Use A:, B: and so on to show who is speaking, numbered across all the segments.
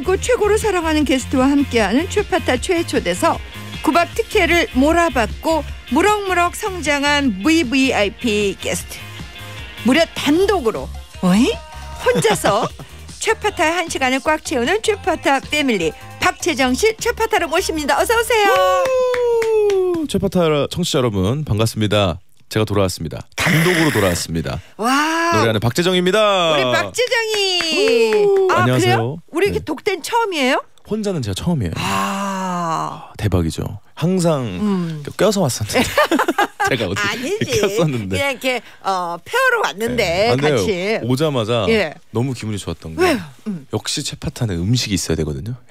A: 애정하고 최고로 사랑하는 게스트와 함께하는 최파타 최초대석 구박 특혜를 몰아받고 무럭무럭 성장한 VVIP 게스트 무려 단독으로 어이? 혼자서 최파타의 한 시간을 꽉 채우는 최파타 패밀리 박재정 씨 최파타로 모십니다. 어서 오세요.
B: 최파타 청취자 여러분 반갑습니다. 제가 돌아왔습니다. 단독으로 돌아왔습니다.
A: 와.
B: 노래하는 박재정입니다.
A: 우리 박재정이. 아,
B: 안녕하세요.
A: 그래요? 우리 이렇게
B: 네.
A: 독된 처음이에요?
B: 혼자는 제가 처음이에요.
A: 아.
B: 대박이죠. 항상
A: 음.
B: 껴서 왔었는데 제가 어떻게
A: 아니지.
B: 꼈었는데.
A: 그냥 이렇게 어, 페어로 왔는데
B: 네. 아,
A: 같이.
B: 오자마자
A: 예.
B: 너무 기분이 좋았던 게?
A: 음.
B: 역시 채파타는 음식이 있어야 되거든요.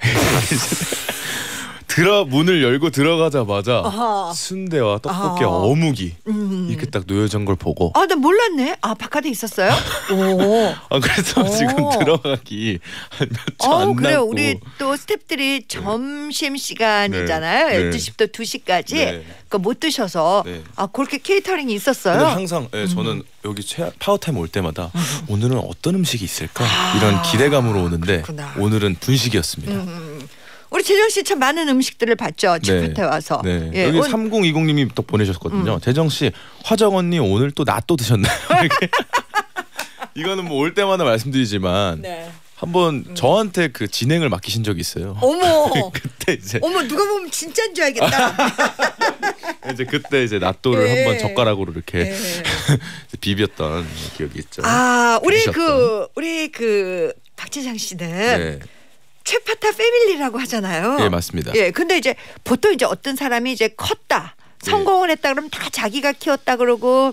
B: 들어 문을 열고 들어가자마자
A: 어허.
B: 순대와 떡볶이
A: 어허.
B: 어묵이
A: 음.
B: 이렇게 딱 놓여진 걸 보고
A: 아, 나 몰랐네. 아, 바깥에 있었어요? 오.
B: 아 그래서
A: 오.
B: 지금 들어가기 몇초
A: 어, 그래요.
B: 남고
A: 우리 또 스탭들이 점심 시간이잖아요.
B: 네. 네.
A: 12시부터 2시까지.
B: 네.
A: 그러니까 못 드셔서
B: 네.
A: 아, 그렇게 케이터링이 있었어요.
B: 항상 예, 저는 여기 최, 파워타임 올 때마다 오늘은 어떤 음식이 있을까
A: 아,
B: 이런 기대감으로 오는데
A: 그렇구나.
B: 오늘은 분식이었습니다.
A: 음. 우리 재정 씨 참 많은 음식들을 봤죠. 집한테 와서.
B: 네.
A: 예,
B: 여기
A: 온- 음.
B: 3020님이 또 보내셨거든요. 재정 씨, 화정 언니 오늘 또낫또 드셨나요? 이거는 뭐 올 때마다 말씀드리지만
A: 네.
B: 한번 저한테 그 진행을 맡기신 적이 있어요.
A: 어머.
B: 그때 이제
A: 어머 누가 보면 진짜인 줄 알겠다.
B: 이제 그때 이제 낫또를
A: 예.
B: 한번 젓가락으로 이렇게
A: 네.
B: 비볐던 기억이 있죠.
A: 아, 우리
B: 드셨던.
A: 그 우리 그 박재장 씨는
B: 네.
A: 최파타 패밀리라고 하잖아요.
B: 예, 맞습니다.
A: 예, 근데 이제 보통 이제 어떤 사람이 이제 컸다. 성공을 했다 그러면 다 자기가 키웠다 그러고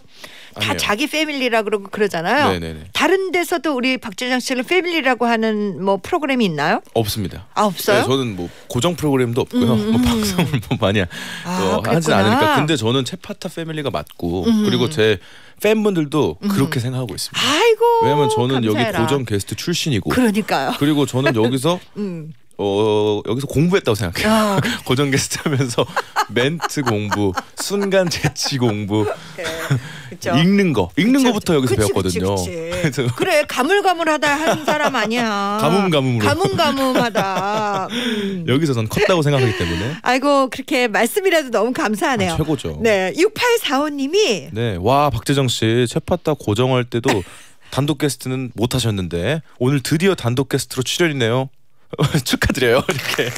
A: 다
B: 예. 아니에요.
A: 자기 패밀리라 그러고 그러잖아요.
B: 네네네.
A: 다른 데서도 우리 박재정 씨를 패밀리라고 하는 뭐 프로그램이 있나요?
B: 없습니다.
A: 아 없어요?
B: 네, 저는 뭐 고정 프로그램도 없고요.
A: 음,
B: 뭐
A: 음.
B: 방송을 뭐 많이
A: 아,
B: 어, 하진. 않으니까. 근데 저는 채파타 패밀리가 맞고
A: 음.
B: 그리고 제 팬분들도 그렇게 생각하고 있습니다.
A: 아이고.
B: 왜냐면 저는 여기
A: 감사해라.
B: 고정 게스트 출신이고
A: 그러니까요.
B: 그리고 저는 여기서
A: 음.
B: 어 여기서 공부했다고 생각해요.
A: 아,
B: 고정 게스트 하면서 멘트 공부, 순간 재치 공부,
A: 그렇죠.
B: 읽는 거, 읽는
A: 그쵸,
B: 거부터 여기서
A: 그치,
B: 배웠거든요.
A: 그치, 그치.
B: 그래
A: 가물가물하다 하는 사람 아니야.
B: 가뭄가뭄으로.
A: 가뭄가뭄하다. 음.
B: 여기서 전 컸다고 생각하기 때문에
A: 아이고 그렇게 말씀이라도 너무 감사하네요.
B: 아, 최고죠.
A: 네, 6845님이
B: 네, 와 박재정 씨 채파타 고정할 때도 단독 게스트는 못 하셨는데 오늘 드디어 단독 게스트로 출연이네요. 축하드려요. 이렇게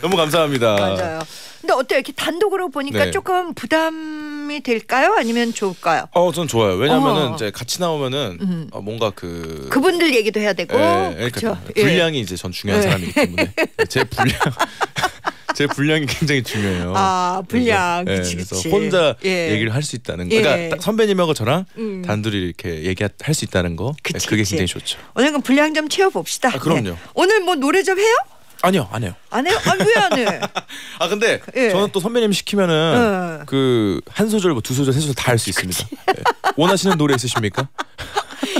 B: 너무 감사합니다.
A: 맞아요. 근데 어때요? 이렇게 단독으로 보니까
B: 네.
A: 조금 부담이 될까요? 아니면 좋을까요?
B: 어, 전 좋아요. 왜냐면은
A: 어.
B: 이제 같이 나오면은
A: 음.
B: 어, 뭔가 그
A: 그분들 얘기도 해야 되고.
B: 예, 그러니까
A: 그렇죠.
B: 분량이 이제 전 중요한
A: 예.
B: 사람이기 때문에 제 분량 제 분량이 굉장히 중요해요.
A: 아, 분량.
B: 그래서,
A: 그치,
B: 예, 그래서
A: 그치.
B: 혼자
A: 예.
B: 얘기를 할 수 있다는 거.
A: 예.
B: 그러니까 딱 선배님하고 저랑
A: 음.
B: 단둘이 이렇게 얘기할 수 있다는 거. 예,
A: 그치,
B: 그게
A: 그치.
B: 굉장히 좋죠.
A: 오늘 그럼 분량 좀 채워봅시다.
B: 아, 그럼요.
A: 네. 오늘 뭐 노래 좀 해요?
B: 아니요, 안 해요.
A: 안 해요? 아, 왜안 해?
B: 아 근데
A: 예.
B: 저는 또 선배님 시키면은
A: 어.
B: 그한 소절, 뭐 두 소절, 세 소절 다 할 수 있습니다. 예. 원하시는 노래 있으십니까?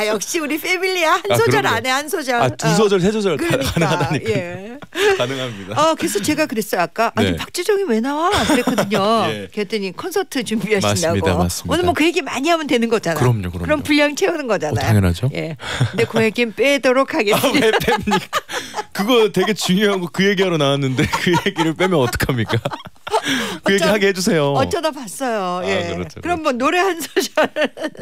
A: 야, 역시 우리 패밀리야. 한
B: 아,
A: 소절
B: 그럼요.
A: 안 해, 한 소절.
B: 아두
A: 어.
B: 소절, 세 소절 다
A: 그러니까,
B: 가능하다니까.
A: 예.
B: 가능합니다.
A: 아, 그래서 제가 그랬어요. 아까 아니
B: 네.
A: 박재정이 왜 나와? 그랬거든요.
B: 예.
A: 그랬더니 콘서트 준비하신다고.
B: 맞습니다, 맞습니다.
A: 오늘 뭐 그 얘기 많이 하면 되는 거잖아요.
B: 그럼요, 그럼요.
A: 럼 분량 채우는 거잖아요.
B: 어, 당연하죠.
A: 예. 근데 그 얘기는 빼도록 하겠습니다.
B: 아 왜 뺍니까? 그거 되게 중요한 거 그 얘기하러 나왔는데 그 얘기를 빼면 어떡합니까? 그 얘기 하게 해주세요.
A: 어쩌다 봤어요. 예.
B: 아, 그렇죠,
A: 그럼 뭐 노래 한 소절.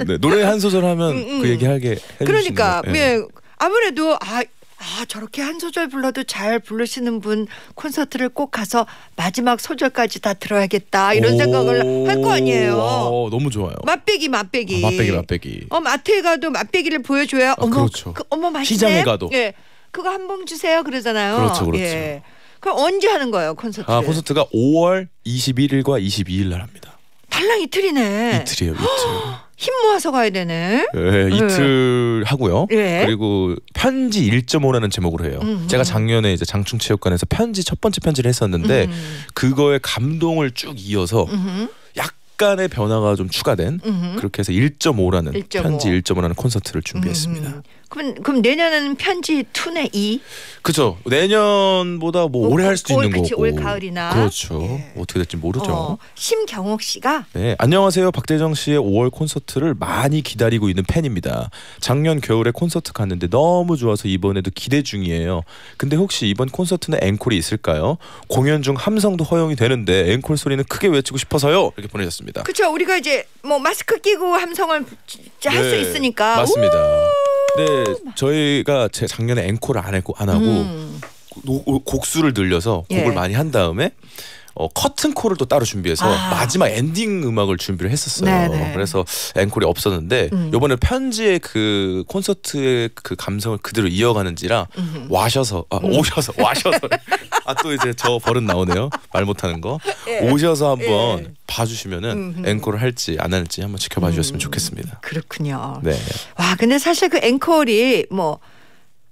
B: 네, 노래 한 소절 하면
A: 음, 음.
B: 그 얘기 하게 해 주시는
A: 그러니까
B: 거. 예.
A: 예. 아무래도 아. 아 저렇게 한 소절 불러도 잘 부르시는 분 콘서트를 꼭 가서 마지막 소절까지 다 들어야겠다 이런 생각을 할 거 아니에요.
B: 오, 너무 좋아요.
A: 맛배기 맛배기.
B: 아, 맛배기 맛배기.
A: 어 마트에 가도 맛배기를 보여줘야 어머
B: 그렇죠.
A: 그, 어머 맛있네.
B: 시장에 가도.
A: 예 그거 한 봉 주세요 그러잖아요.
B: 그렇죠, 그렇죠.
A: 예. 그럼 언제 하는 거예요 콘서트?
B: 아 콘서트가 5월 21일과 22일 날 합니다.
A: 달랑 이틀이네.
B: 이틀이에요, 이틀.
A: 힘 모아서 가야 되네.
B: 예, 이틀 하고요.
A: 예.
B: 그리고 편지 1.5라는 제목으로 해요.
A: 음.
B: 제가 작년에 이제 장충체육관에서 편지 첫 번째 편지를 했었는데
A: 음.
B: 그거에 감동을 쭉 이어서
A: 음흠.
B: 약간의 변화가 좀 추가된
A: 음흠.
B: 그렇게 해서 1.5라는
A: 1.5.
B: 편지 1.5라는 콘서트를 준비했습니다.
A: 음, 그럼 그럼 내년에는 편지 2네 2.
B: 그죠? 내년보다 뭐
A: 뭐,
B: 올해 할 수도
A: 올,
B: 있는
A: 그치,
B: 거고.
A: 올 가을이나.
B: 그렇죠.
A: 예.
B: 어떻게 될지 모르죠.
A: 어, 심경옥 씨가
B: 네, 안녕하세요. 박대정 씨의 5월 콘서트를 많이 기다리고 있는 팬입니다. 작년 겨울에 콘서트 갔는데 너무 좋아서 이번에도 기대 중이에요. 근데 혹시 이번 콘서트는 앵콜이 있을까요? 공연 중 함성도 허용이 되는데 앵콜 소리는 크게 외치고 싶어서요. 이렇게 보내셨습니다.
A: 그쵸 우리가 이제 뭐 마스크 끼고 함성을 할수
B: 네,
A: 있으니까
B: 맞습니다. 네, 저희가 제 작년에 앵콜을 안 했고 안 하고
A: 음.
B: 노- 오- 곡수를 늘려서 곡을
A: 예.
B: 많이 한 다음에 어, 커튼콜을 또 따로 준비해서
A: 아.
B: 마지막 엔딩 음악을 준비를 했었어요.
A: 네네.
B: 그래서 앵콜이 없었는데
A: 음.
B: 이번에 편지의 그 콘서트의 그 감성을 그대로 이어가는지라
A: 음흠.
B: 와셔서 아,
A: 음.
B: 오셔서 와셔서 아 또 이제 저 버릇 나오네요. 말 못하는 거
A: 예.
B: 오셔서 한번
A: 예.
B: 봐주시면은. 앵콜을 할지 안 할지 한번 지켜봐 주셨으면
A: 음.
B: 좋겠습니다.
A: 그렇군요.
B: 네.
A: 와 근데 사실 그 앵콜이 뭐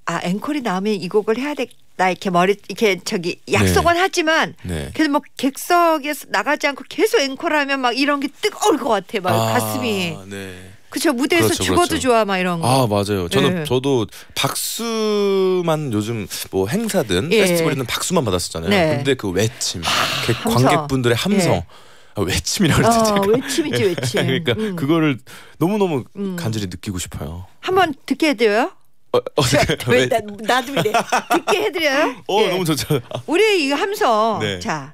A: 아 앵콜이 나오면 이 곡을 해야 되 나 이렇게 머리 이렇게 저기 약속은 하지만
B: 네.
A: 그래도 뭐 객석에서 나가지 않고 계속 앵콜 하면 막 이런 게 뜨거울 것 같아 막
B: 아,
A: 가슴이
B: 네.
A: 그쵸 무대에서
B: 그렇죠,
A: 죽어도
B: 그렇죠.
A: 좋아 막 이런 거.
B: 아 맞아요. 저는
A: 예.
B: 저도 박수만 요즘 뭐 행사든
A: 예.
B: 페스티벌이든 박수만 받았었잖아요.
A: 네.
B: 근데 그 외침, 그
A: 함성.
B: 관객분들의 함성,
A: 예.
B: 아, 외침이라고 그러죠.
A: 어,
B: 제가.
A: 외침이지 외침.
B: 그러니까
A: 음.
B: 그거를 너무 너무
A: 음.
B: 간절히 느끼고 싶어요.
A: 한번 듣게 해드려요?
B: 어, 어떻게?
A: 왜
B: 왜?
A: 나, 나도 이래 듣게 해드려요?
B: 어
A: 예.
B: 너무 좋죠. 아,
A: 우리 이 함성
B: 네.
A: 자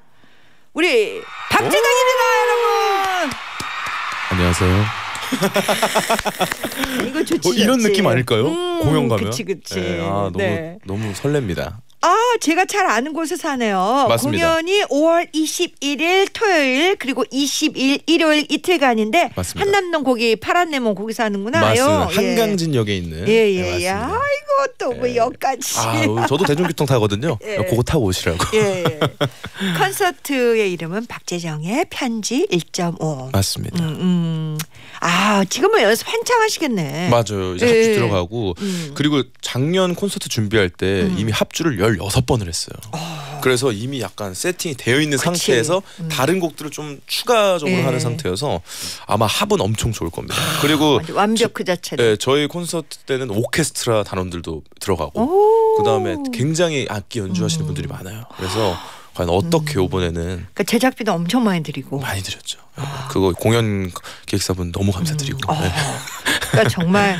A: 우리 박재정입니다 여러분
B: 안녕하세요.
A: 이거 좋지
B: 어, 이런
A: 좋지.
B: 느낌 아닐까요?
A: 음,
B: 공연 가면.
A: 그치 그치
B: 네, 아 너무
A: 네.
B: 너무 설렙니다.
A: 아 제가 잘 아는 곳에 사네요
B: 맞습니다.
A: 공연이 5월 21일 토요일 그리고 20일 일요일 이틀간인데
B: 맞습니다.
A: 한남동 거기 파란 네모 거기 사는구나
B: 맞습니다.
A: 예.
B: 한강진역에 있는.
A: 예예예
B: 네, 맞습니다.
A: 아이고 또뭐
B: 예.
A: 여기까지
B: 아, 저도 대중교통 타거든요.
A: 예.
B: 그거 타고 오시라고.
A: 예, 예. 콘서트의 이름은 박재정의 편지 1.5
B: 맞습니다.
A: 음, 음. 아 지금은 연습 한창 하시겠네.
B: 맞아요. 이제
A: 예.
B: 합주 들어가고
A: 음.
B: 그리고 작년 콘서트 준비할 때
A: 음.
B: 이미 합주를 16번을 했어요. 그래서 이미 약간 세팅이 되어 있는
A: 그치.
B: 상태에서
A: 음.
B: 다른 곡들을 좀 추가적으로
A: 예.
B: 하는 상태여서 아마 합은 엄청 좋을 겁니다. 그리고
A: 완전 완벽 그 자체로.
B: 예, 저희 콘서트 때는 오케스트라 단원들도 들어가고
A: 오.
B: 그다음에 굉장히 악기 연주하시는
A: 음.
B: 분들이 많아요. 그래서 과연 어떻게 이번에는
A: 그러니까 제작비도 엄청 많이 드리고.
B: 많이 드렸죠. 예, 그거 공연 기획사분 너무 감사드리고
A: 어,
B: 네.
A: 그러니까 정말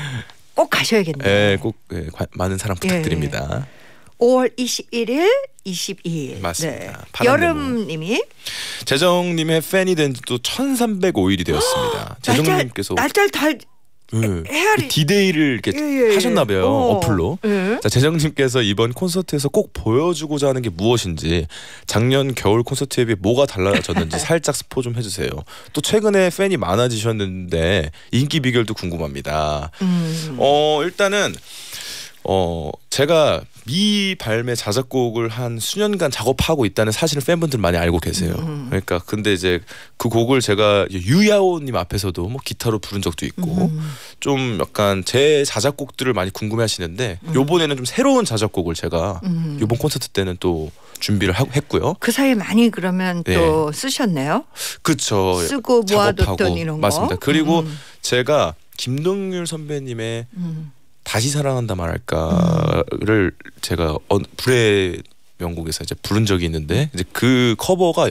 A: 꼭 가셔야겠네요.
B: 예, 꼭 예, 관- 많은 사랑 부탁드립니다.
A: 5월 21일, 22일.
B: 맞습니다. 파란
A: 여름님이
B: 재정님의 팬이 된 지도 1,305일이 되었습니다. 재정님께서
A: 날짜 달
B: 예,
A: 헤아리-
B: 그 디데이를 이렇게
A: 예, 예, 예.
B: 하셨나 봐요
A: 어.
B: 어플로.
A: 예.
B: 자, 재정님께서 이번 콘서트에서 꼭 보여주고자 하는 게 무엇인지 작년 겨울 콘서트에 비해 뭐가 달라졌는지 살짝 스포 좀 해주세요. 또 최근에 팬이 많아지셨는데 인기 비결도 궁금합니다.
A: 음.
B: 어 일단은 어 제가 미발매 자작곡을 한 수년간 작업하고 있다는 사실을 팬분들 많이 알고 계세요.
A: 음.
B: 그러니까 근데 이제 그 곡을 제가 유야오님 앞에서도 뭐 기타로 부른 적도 있고
A: 음.
B: 좀 약간 제 자작곡들을 많이 궁금해하시는데 요번에는 좀 새로운 자작곡을 제가
A: 음.
B: 요번 콘서트 때는 또 준비를 하고 했고요.
A: 그 사이에 많이 그러면 또 쓰셨네요.
B: 그쵸.
A: 쓰고 모아뒀던
B: 작업하고.
A: 이런 거.
B: 맞습니다. 그리고
A: 음.
B: 제가 김동률 선배님의
A: 음.
B: 다시 사랑한다 말할까를 제가 어, 불의 명곡에서 이제 부른 적이 있는데 이제 그 커버가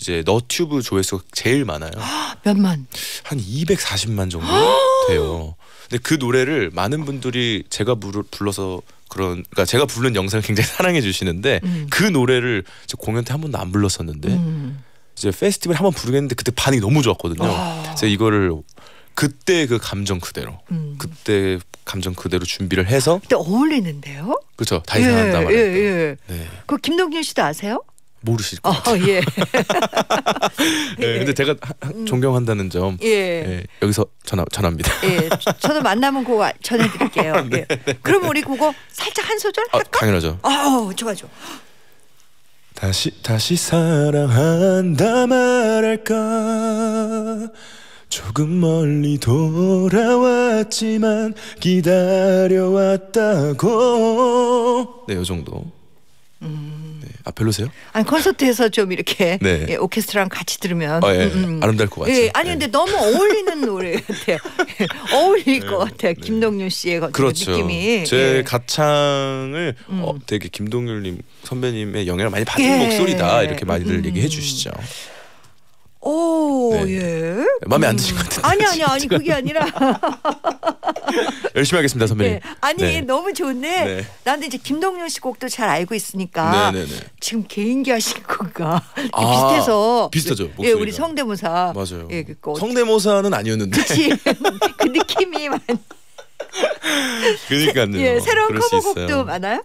B: 이제 너튜브 조회수가 제일 많아요.
A: 몇만.
B: 한 240만 정도 돼요. 근데 그 노래를 많은 분들이 제가 부르, 불러서 그런 그러니까 제가 부른 영상을 굉장히 사랑해 주시는데
A: 음.
B: 그 노래를 제 공연 때 한 번도 안 불렀었는데
A: 음.
B: 이제 페스티벌 한 번 부르겠는데 그때 반응이 너무 좋았거든요.
A: 아.
B: 그래서 이거를 그때 그 감정 그대로
A: 음.
B: 그때 감정 그대로 준비를 해서
A: 근데 어울리는데요?
B: 그렇죠. 다시 사랑한다 말할까.
A: 예, 예.
B: 네.
A: 그 김동균 씨도 아세요?
B: 모르실
A: 어,
B: 거예요.
A: 예.
B: 네, 근데 제가 하- 하- 존경한다는 점
A: 예.
B: 예, 여기서 전화 전합니다.
A: 예. 저도 만나면 그거 전해드릴게요.
B: 네,
A: 예. 그럼 우리 그거 살짝 한 소절
B: 아,
A: 할까?
B: 당연하죠.
A: 아, 좋아, 좋아.
B: 다시 다시 사랑한다 말할까 조금 멀리 돌아왔지만 기다려왔다고 네 요 정도
A: 음.
B: 네. 아 별로세요?
A: 아니 콘서트에서 좀 이렇게
B: 네.
A: 예, 오케스트라랑 같이 들으면
B: 아, 예.
A: 음, 음.
B: 아름다울 것 같죠.
A: 예, 아니
B: 예.
A: 근데 너무 어울리는 노래 같아요. 어울릴 것 같아요. 김동률 씨의 그
B: 그렇죠.
A: 느낌이.
B: 제
A: 예.
B: 가창을
A: 음.
B: 어, 되게 김동률님 선배님의 영향을 많이 받은
A: 예.
B: 목소리다 이렇게 많이들
A: 음.
B: 얘기해 주시죠.
A: 오,
B: 네.
A: 예.
B: 마음에 안 드신 것 같은데.
A: 아니 아니 아니 그게 아니라
B: 열심히 하겠습니다 선배님.
A: 예. 아니
B: 네.
A: 너무 좋은데
B: 네.
A: 나는 이제 김동률 씨 곡도 잘 알고 있으니까
B: 네네네.
A: 지금 개인기 하신 거가
B: 아,
A: 비슷해서
B: 비슷하죠,
A: 예,
B: 목소리가.
A: 우리 성대모사
B: 맞아요.
A: 예, 그거
B: 성대모사는 아니었는데.
A: 그치 그 느낌이 많.
B: 그러니까요.
A: 예, 새로운 커버곡도. 많아요?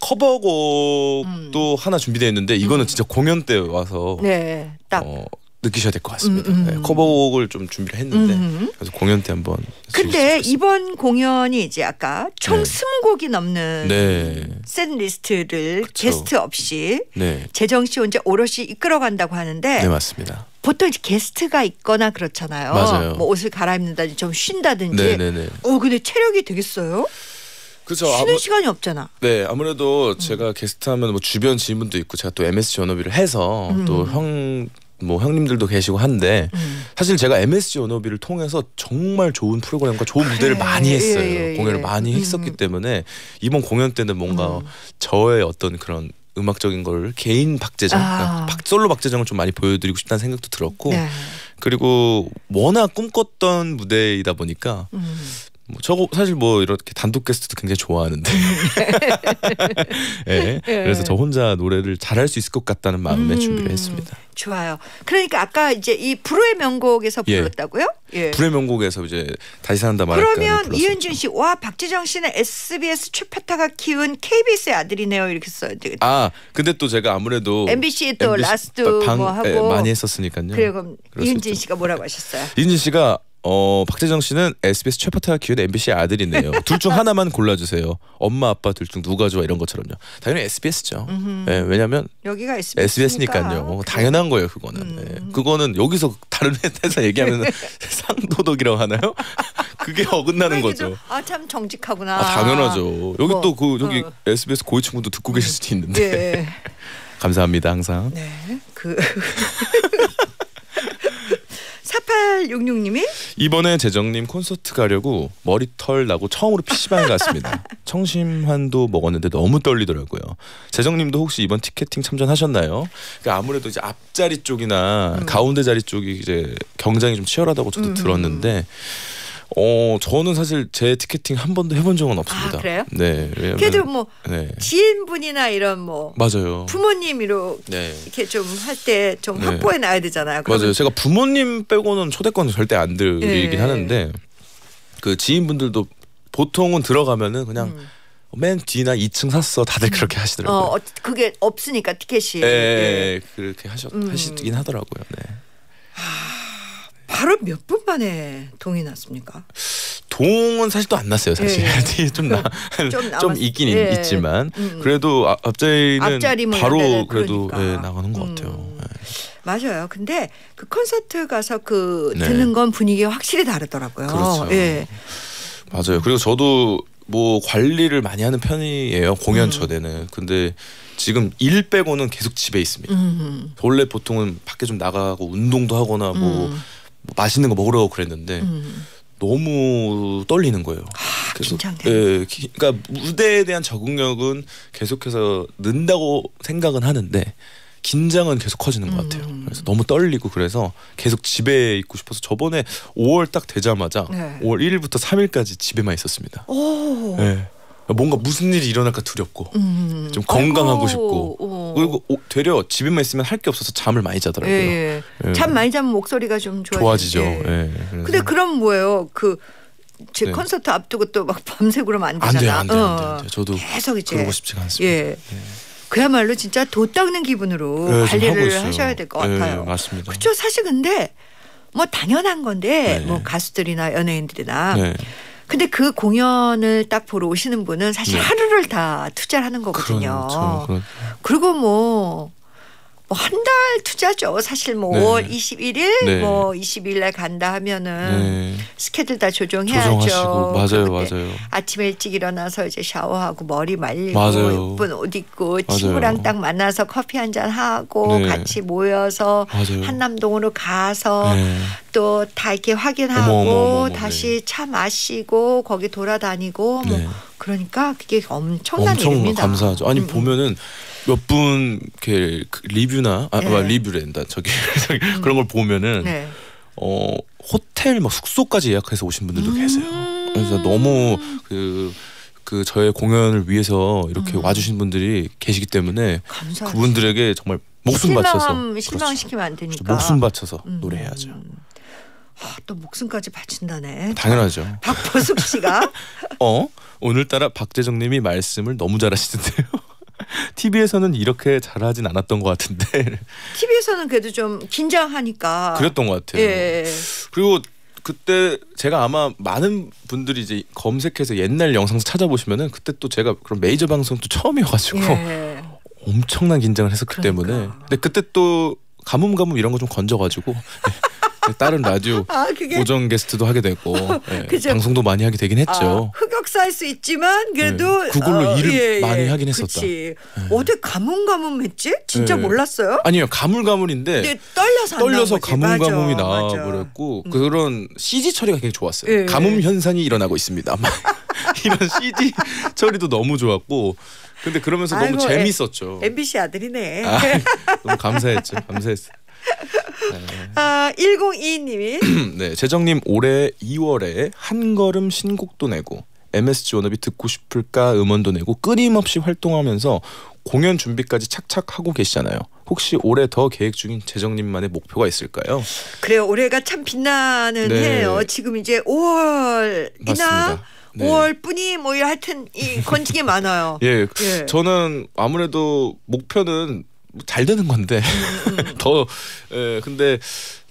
B: 커버곡도 하나 준비되어 있는데 이거는 진짜 공연 때 와서
A: 음. 네, 딱.
B: 어, 느끼셔야 될 것 같습니다.
A: 음, 음.
B: 네, 커버곡을 좀 준비를 했는데
A: 음.
B: 그래서 공연 때 한번.
A: 근데 이번 공연이 이제 아까 총
B: 네.
A: 20곡이 넘는
B: 네.
A: set list를
B: 그쵸.
A: 게스트 없이
B: 네.
A: 재정 씨 혼자 오롯이 이끌어간다고 하는데
B: 네 맞습니다.
A: 보통 이제 게스트가 있거나 그렇잖아요.
B: 맞아요.
A: 뭐 옷을 갈아입는다든지 좀 쉰다든지.
B: 네네네.
A: 어 근데 체력이 되겠어요?
B: 그렇죠.
A: 쉬는 시간이 없잖아.
B: 네 아무래도
A: 음.
B: 제가 게스트하면 뭐 주변 지인분도 있고 제가 또 MSG 언어비를 해서
A: 음.
B: 또형 뭐 형님들도 계시고 한데
A: 음.
B: 사실 제가 MSG 언어비를 통해서 정말 좋은 프로그램과 좋은
A: 그래.
B: 무대를 많이 했어요.
A: 예, 예,
B: 공연을
A: 예.
B: 많이
A: 음.
B: 했었기 때문에 이번 공연 때는 뭔가
A: 음.
B: 저의 어떤 그런 음악적인 걸 개인 박재정,
A: 아.
B: 그러니까 박 솔로 박재정을 좀 많이 보여드리고 싶다는 생각도 들었고
A: 네.
B: 그리고 워낙 꿈꿨던 무대이다 보니까
A: 음.
B: 뭐 저거 사실 뭐 이렇게 단독 게스트도 굉장히 좋아하는데 예. 그래서 저 혼자 노래를 잘할 수 있을 것 같다는 마음에
A: 음.
B: 준비를 했습니다.
A: 좋아요. 그러니까 아까 이제 이 불후의 명곡에서
B: 예.
A: 불렀다고요? 예.
B: 불후의 명곡에서 이제 다시 산다 말할까
A: 그러면 이은준 씨, 와 박재정 씨는 SBS 최파타가 키운 KBS의 아들이네요. 이렇게 써요.
B: 아 근데 또 제가 아무래도
A: MBC 또
B: MBC
A: 라스트
B: 방-
A: 뭐 하고
B: 예, 많이 했었으니까요.
A: 이은진
B: 있죠.
A: 씨가 뭐라고 하셨어요?
B: 이은진 씨가 어 박재정 씨는 SBS 최파타가 키운 MBC 의 아들이네요. 둘 중 하나만 골라주세요. 엄마 아빠 둘 중 누가 좋아 이런 것처럼요. 당연히 SBS죠. 예, 왜냐하면
A: 여기가 SBS
B: SBS니까요. 당연한 거예요, 그거는.
A: 음.
B: 예. 그거는 여기서 다른 회사 얘기하면 상도덕이라고 하나요? 그게 어긋나는 거죠.
A: 아 참 정직하구나.
B: 아, 당연하죠. 여기
A: 뭐,
B: 또그 여기
A: 어.
B: SBS 고위 친구도 듣고 계실 수도 있는데
A: 예.
B: 감사합니다 항상.
A: 네. 그 4866님이
B: 이번에 재정님 콘서트 가려고 머리털 나고 처음으로 PC방에 갔습니다. 청심환도 먹었는데 너무 떨리더라고요. 재정님도 혹시 이번 티켓팅 참전하셨나요? 그러니까 아무래도 이제 앞자리 쪽이나 가운데 자리 쪽이 이제 경쟁이 좀 치열하다고 저도
A: 음.
B: 들었는데 어 저는 사실 제 티켓팅 한 번도 해본 적은 없습니다.
A: 아, 그래요?
B: 네. 왜냐면
A: 그래도 뭐
B: 네
A: 지인분이나 이런 뭐
B: 맞아요.
A: 부모님으로
B: 네.
A: 이렇게 좀할 때좀
B: 네.
A: 확보해 놔야 되잖아요.
B: 맞아요. 제가 부모님 빼고는 초대권은 절대 안 드리긴
A: 예.
B: 하는데 그 지인분들도 보통은 들어가면은 그냥
A: 음.
B: 맨 뒤나 2층 샀어 다들 그렇게
A: 어,
B: 하시더라고요.
A: 어, 그게 없으니까 티켓이.
B: 예,
A: 예.
B: 그렇게 하셨
A: 음.
B: 하시긴 하더라고요. 네.
A: 바로 몇 분 만에 동이 났습니까?
B: 동은 사실 또 안 났어요 사실
A: 예.
B: 좀, 나,
A: 좀
B: 있긴
A: 예.
B: 있지만
A: 음.
B: 그래도 앞- 앞자리는 바로
A: 네,
B: 그래도
A: 그러니까.
B: 예, 나가는 것 같아요.
A: 음.
B: 예.
A: 맞아요. 근데 그 콘서트 가서 그
B: 네.
A: 듣는 건 분위기가 확실히 다르더라고요.
B: 그렇죠.
A: 예.
B: 맞아요. 그리고 저도 뭐 관리를 많이 하는 편이에요 공연
A: 음.
B: 전에는. 근데 지금 일 빼고는 계속 집에 있습니다.
A: 음.
B: 원래 보통은 밖에 좀 나가고 운동도 하거나 뭐,
A: 음.
B: 뭐 맛있는 거 먹으러 가고 그랬는데
A: 음.
B: 너무 떨리는 거예요. 그래서
A: 긴장되네.
B: 예, 기- 그러니까 무대에 대한 적응력은 계속해서 는다고 생각은 하는데 긴장은 계속 커지는 것 같아요.
A: 음.
B: 그래서 너무 떨리고 그래서 계속 집에 있고 싶어서 저번에 5월 딱 되자마자
A: 네.
B: 5월 1일부터 3일까지 집에만 있었습니다.
A: 오.
B: 예. 뭔가 무슨 일이 일어날까 두렵고
A: 음.
B: 좀 건강하고
A: 아이고,
B: 싶고
A: 오.
B: 그리고 오- 되려 집에만 있으면 할 게 없어서 잠을 많이 자더라고요.
A: 예, 예.
B: 예.
A: 잠 많이 자면 목소리가 좀 좋아지죠. 예.
B: 예.
A: 근데 그럼 뭐예요? 그제
B: 네.
A: 콘서트 앞두고 또 막 밤새 그러면 안 되잖아.
B: 돼요, 안 돼요, 안 돼요,
A: 어.
B: 안 돼요. 저도
A: 계속 이제
B: 그러고 싶지가 않습니다.
A: 예. 그야말로 진짜 도 닦는 기분으로
B: 네,
A: 관리를. 하셔야 될것
B: 네,
A: 같아요.
B: 맞습니다.
A: 그렇죠. 사실 근데 뭐 당연한 건데
B: 네.
A: 뭐 가수들이나 연예인들이나
B: 네.
A: 근데 그 공연을 딱 보러 오시는 분은 사실
B: 네.
A: 하루를 다 투자를 하는 거거든요.
B: 그렇죠. 그렇-
A: 그리고 뭐 뭐 한 달 투자죠. 사실 뭐
B: 네.
A: 5월 21일
B: 네.
A: 뭐 20일 날 간다 하면은
B: 네.
A: 스케줄 다 조정해야죠.
B: 조정하시고 맞아요, 맞아요.
A: 아침에 일찍 일어나서 이제 샤워하고 머리 말리고
B: 맞아요.
A: 예쁜 옷 입고
B: 맞아요.
A: 친구랑 딱 만나서 커피 한 잔 하고
B: 네.
A: 같이 모여서
B: 맞아요.
A: 한남동으로 가서
B: 네.
A: 또다 이렇게 확인하고
B: 어머, 어머, 어머, 어머,
A: 다시 차 마시고 거기 돌아다니고 뭐
B: 네.
A: 그러니까 그게 엄청난
B: 엄청
A: 일입니다.
B: 감사하죠. 아니
A: 음, 음.
B: 보면은 몇분 이렇게 그 리뷰나 아
A: 네.
B: 아, 리뷰랜다 저기 저기 그런 걸 보면은
A: 네.
B: 어 호텔 막 숙소까지 예약해서 오신 분들도 계세요.
A: 음.
B: 그래서 너무 그, 그 저의 공연을 위해서 이렇게
A: 음.
B: 와주신 분들이 계시기 때문에
A: 감사하죠.
B: 그분들에게 정말 목숨 바쳐서
A: 실망 실망시키면 안
B: 그렇죠.
A: 되니까.
B: 목숨 바쳐서
A: 음.
B: 노래해야죠.
A: 아, 또 목숨까지 바친다네.
B: 당연하죠.
A: 박보숙 씨가
B: 어 오늘따라 박재정님이 말씀을 너무 잘하시는데요. TV에서는 이렇게 잘하진 않았던 것 같은데
A: TV에서는 그래도 좀 긴장하니까.
B: 그랬던 것 같아요.
A: 예.
B: 그리고 그때 제가 아마 많은 분들이 이제 검색해서 옛날 영상 찾아보시면은 그때 또 제가 그런 메이저 방송도 처음이어가지고
A: 예.
B: 엄청난 긴장을 했었기
A: 그러니까.
B: 때문에 근데 그때 또 가뭄 가뭄 이런 거 좀 건져가지고 네, 다른 라디오
A: 아 그게
B: 고정 게스트도 하게 되고 예. 방송도 많이 하게 되긴 했죠.
A: 아, 흑역사일 수 있지만 그래도
B: 네, 그걸로 일을 많이 하긴 했었다.
A: 그치. 어떻게 가뭄가뭄했지? 진짜
B: 네.
A: 몰랐어요.
B: 아니요 가물가물인데
A: 근데 떨려서 안
B: 떨려서 가뭄가뭄이
A: 맞아.
B: 나와버렸고 그런 CG 처리가 굉장히 좋았어요.
A: 예.
B: 가뭄 현상이 일어나고 있습니다. 막 이런 CG 처리도 너무 좋았고 근데 그러면서
A: 아이고,
B: 너무 재밌었죠.
A: MBC 아들이네.
B: 아, 너무 감사했죠. 감사했어요.
A: 아, 1022님이
B: 네, 재정님 올해 2월에 한 걸음 신곡도 내고 MSG 워너비 듣고 싶을까 음원도 내고 끊임없이 활동하면서 공연 준비까지 착착 하고 계시잖아요. 혹시 올해 더 계획 중인 재정님만의 목표가 있을까요?
A: 그래요. 올해가 참 빛나는
B: 네.
A: 해요. 지금 이제 5월이나
B: 맞습니다. 네.
A: 5월뿐이 뭐 하여튼 이 건지게 많아요.
B: 예,
A: 예.
B: 저는 아무래도 목표는 잘 되는 건데
A: 음,
B: 더 예, 근데